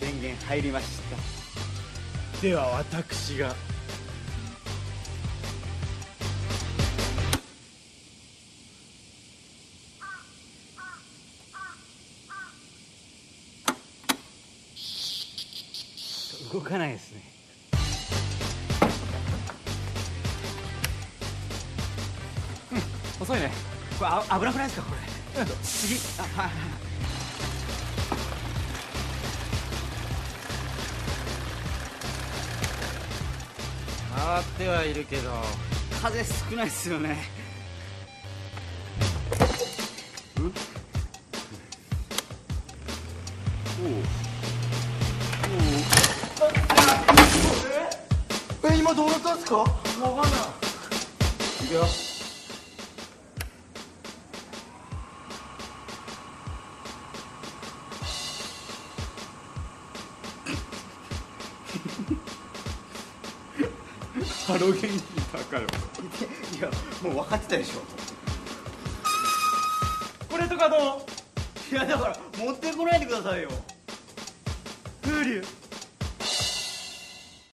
電源入りました。では私が。動かないですね。うん遅いね。これあ危なくないですかこれ、うん、次。あはいはい回ってはいるけど。風少ないっすよね。え今どうなったんすか？わかんない。いくよ ハロゲンヒーターかる。いやもう分かってたでしょ。これとかどう？いやだから持ってこないでくださいよ。風流